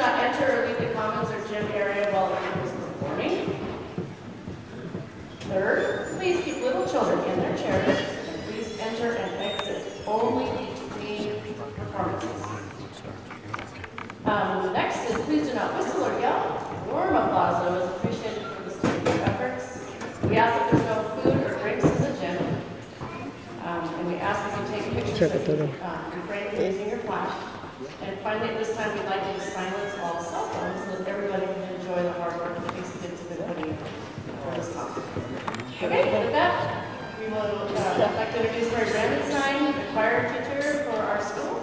not enter or leave the commons or gym area while the campus is performing. Third, please keep little children in their chairs, and please enter and exit only between performances. Um, next is please do not whistle or yell. Warm applause though is appreciated for the students' efforts. We ask that there's no food or drinks in the gym. Um, and we ask that you take pictures Check that it you, out. um, refrain from using your flash. And finally, at this time, we'd like to silence all cell phones so that everybody can enjoy the hard work that these kids have putting in for this concert. Okay, with that, we will, uh, like to introduce Mary Brandenstein, the choir teacher for our school.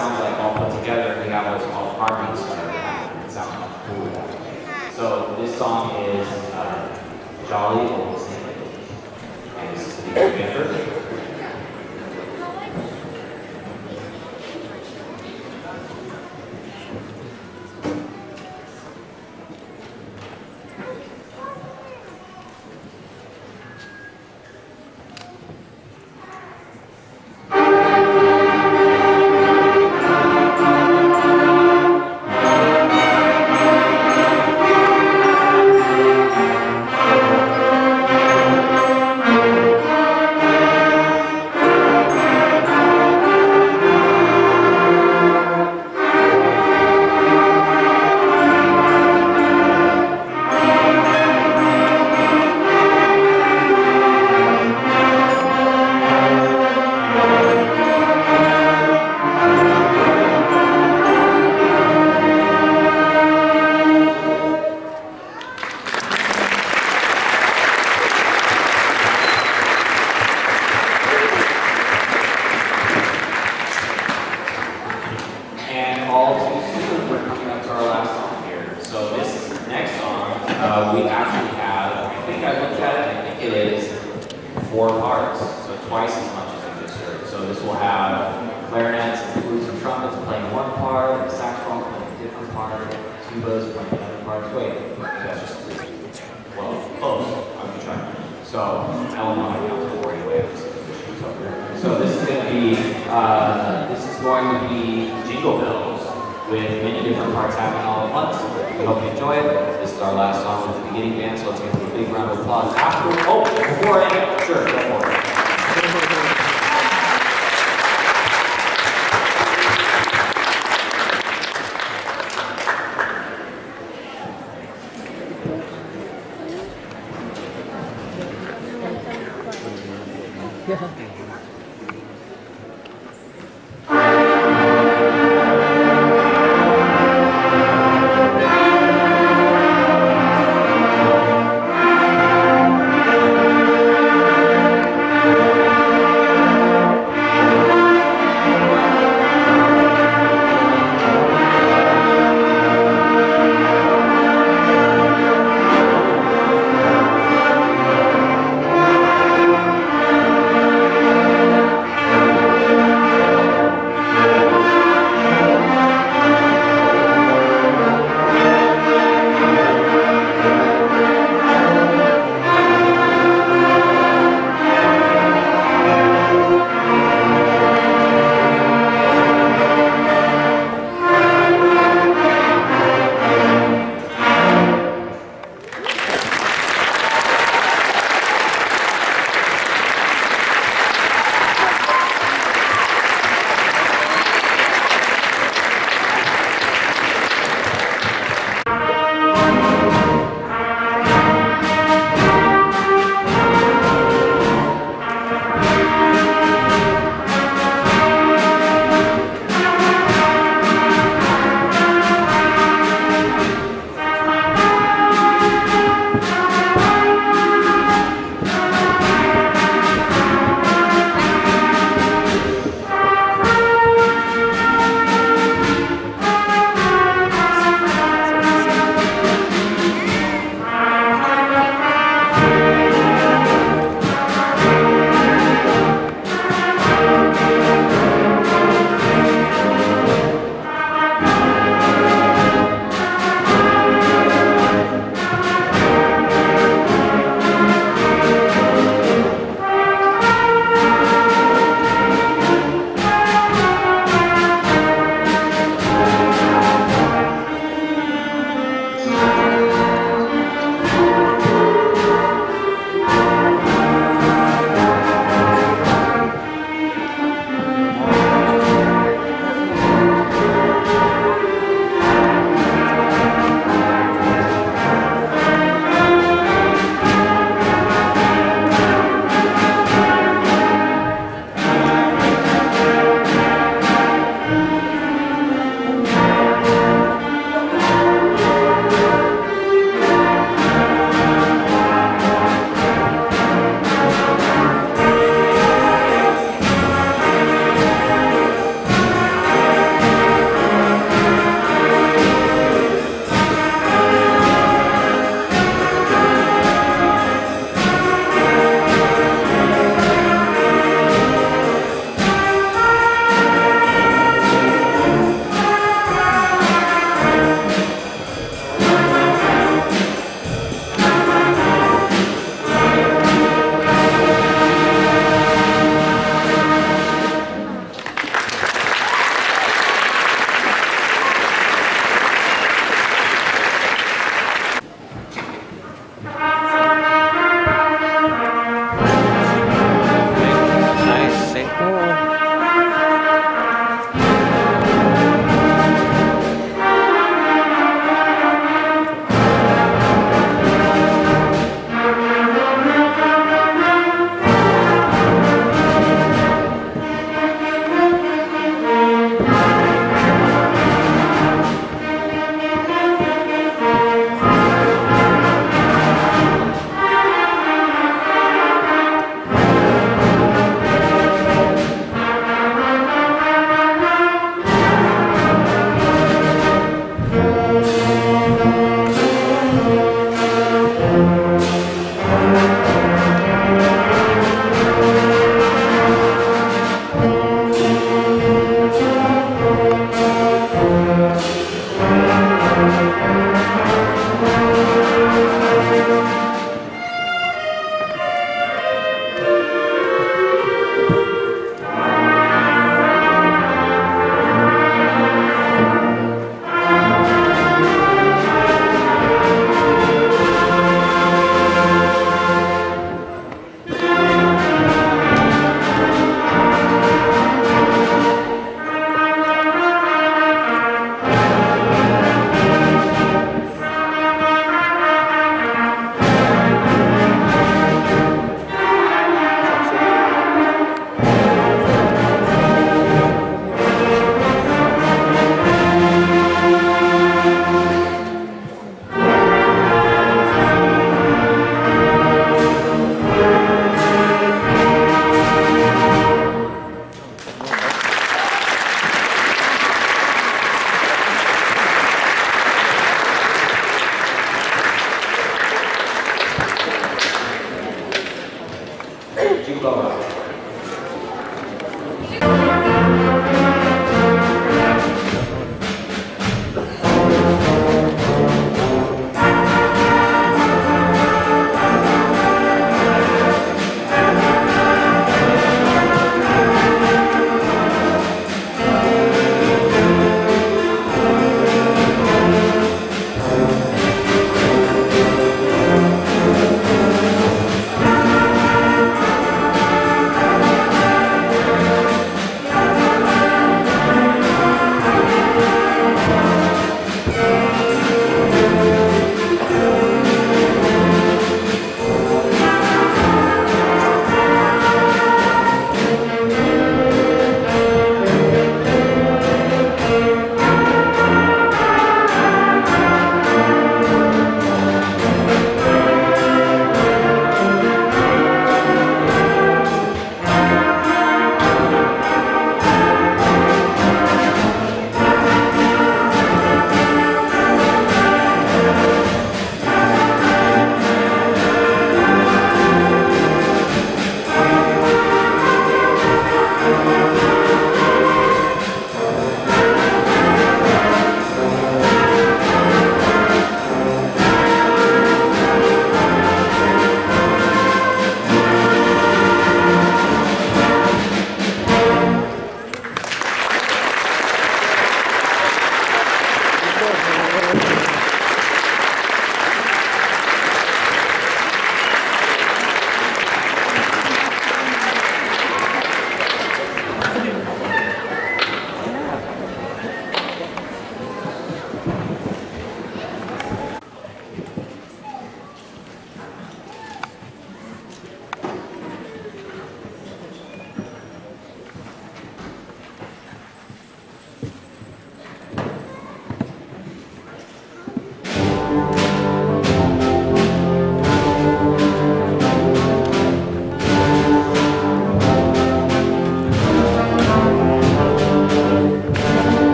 sounds like all put together, we have what's called harmonies that. It sounds like cool. So this song is uh, Jolly Old And this is the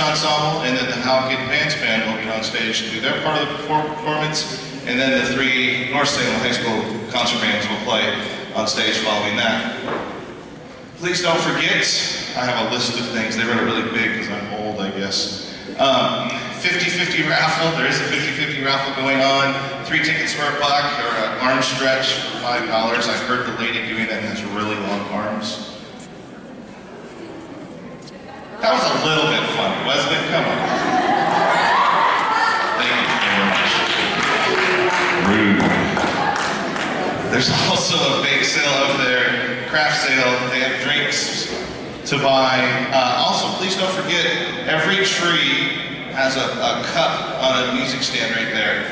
ensemble, and then the Halkid Dance Band will be on stage to do their part of the performance. And then the three North Salem High School concert bands will play on stage following that. Please don't forget, I have a list of things. They wrote it really big because I'm old, I guess. Um, 50-50 raffle. There is a 50-50 raffle going on. Three tickets for a buck or an arm stretch for $5. I've heard the lady doing that has really long arms. That was a little bit funny, Come on. Thank you very much. Rude. There's also a bake sale over there, craft sale. They have drinks to buy. Uh, also, please don't forget, every tree has a, a cup on a music stand right there.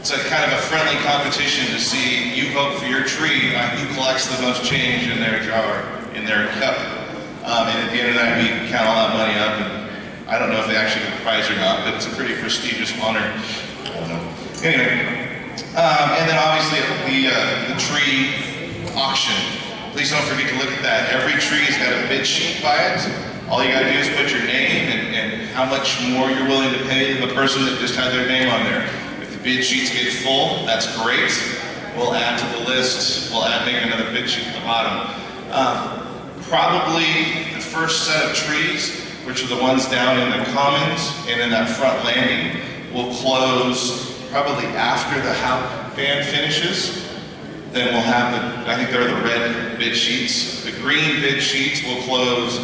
It's a kind of a friendly competition to see you vote for your tree, uh, who collects the most change in their jar, in their cup. Um, and at the end of the night, we count all that money up, and I don't know if they actually get the prize or not, but it's a pretty prestigious honor. Anyway, um, and then obviously the, uh, the tree auction. Please don't forget to look at that. Every tree has got a bid sheet by it. All you gotta do is put your name and, and how much more you're willing to pay than the person that just had their name on there. If the bid sheets get full, that's great. We'll add to the list. We'll add make another bid sheet at the bottom. Um, probably the first set of trees, which are the ones down in the commons and in that front landing, will close probably after the band finishes. Then we'll have the, I think they're the red bid sheets. The green bid sheets will close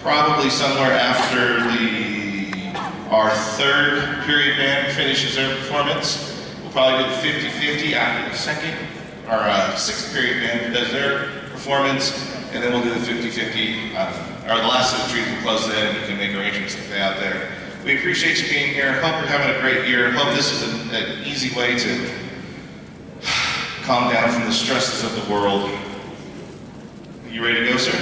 probably somewhere after the, our third period band finishes their performance. We'll probably do the 50-50 after the second, our uh, sixth period band does their performance, and then we'll do the 50-50, uh, or the last of the trees will close then, and we can make arrangements to play out there. We appreciate you being here. Hope you're having a great year. Hope this is an, an easy way to calm down from the stresses of the world. Are you ready to go, sir?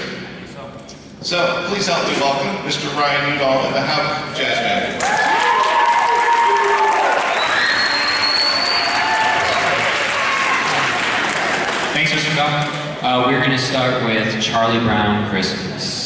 So please help me welcome Mr. Ryan Udall and the Houck Jazz Band. Thanks, Mr. Cobb. Uh, we're going to start with Charlie Brown Christmas.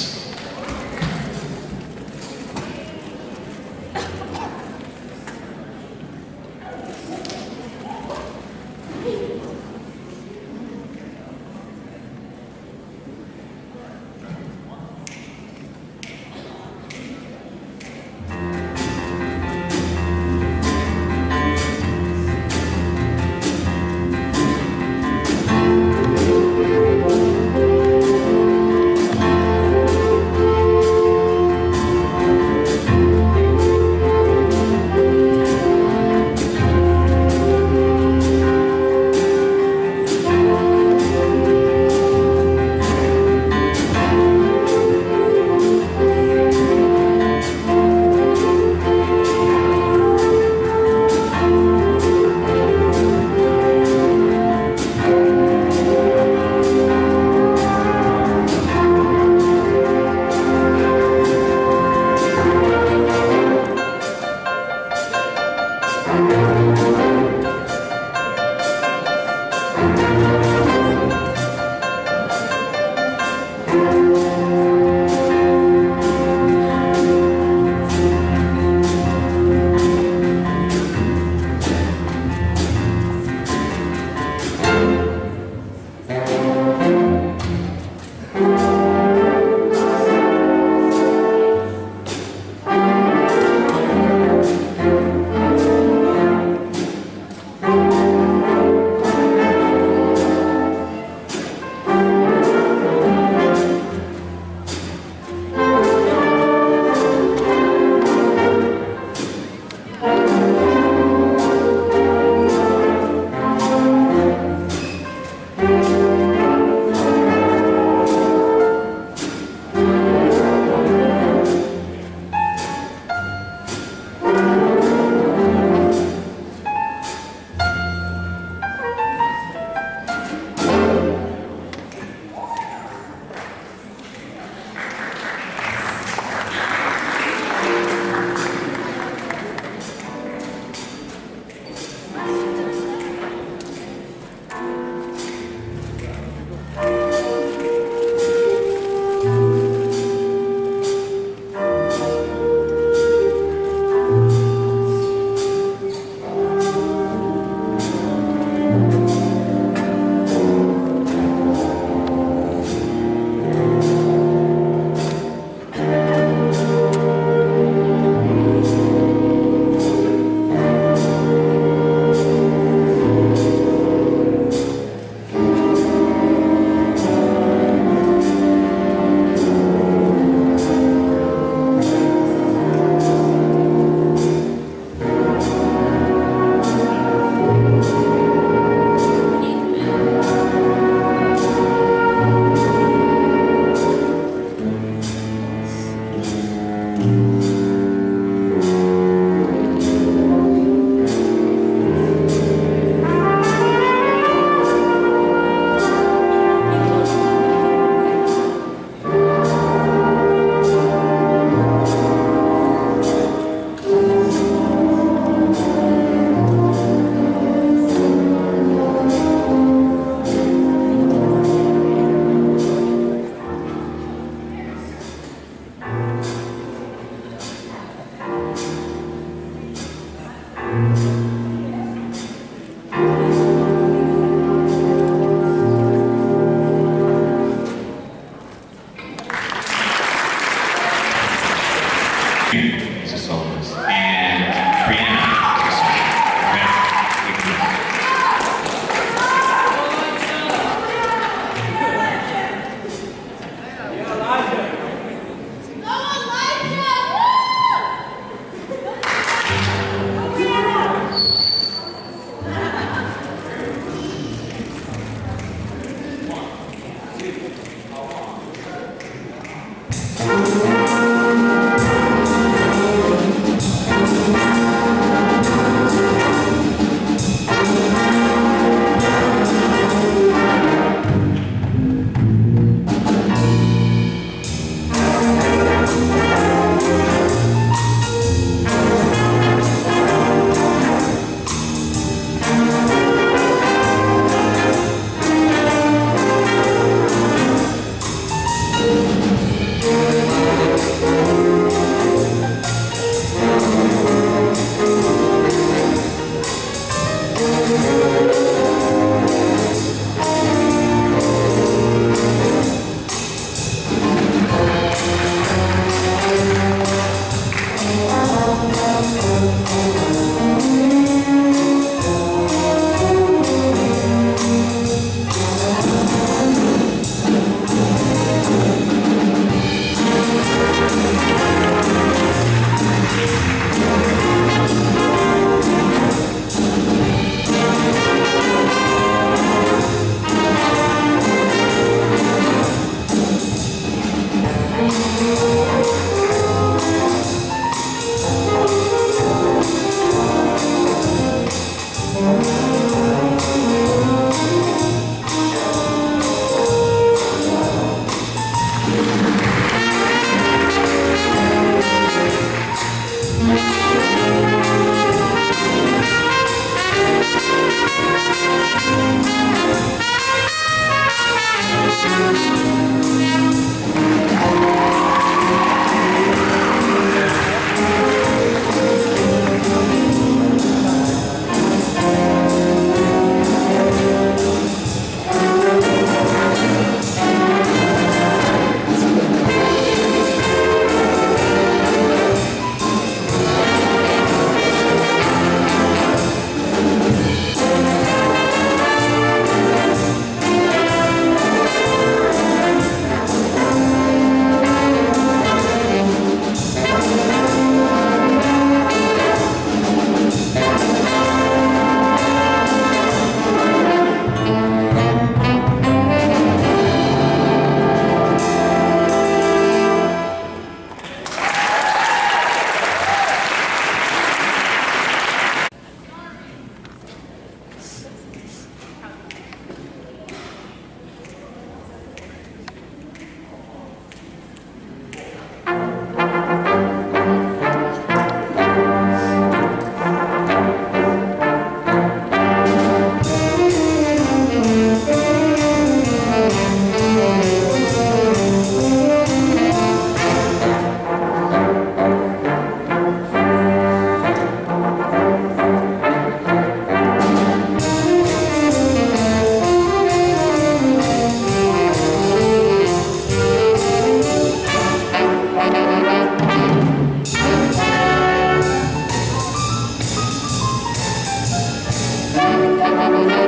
Especially.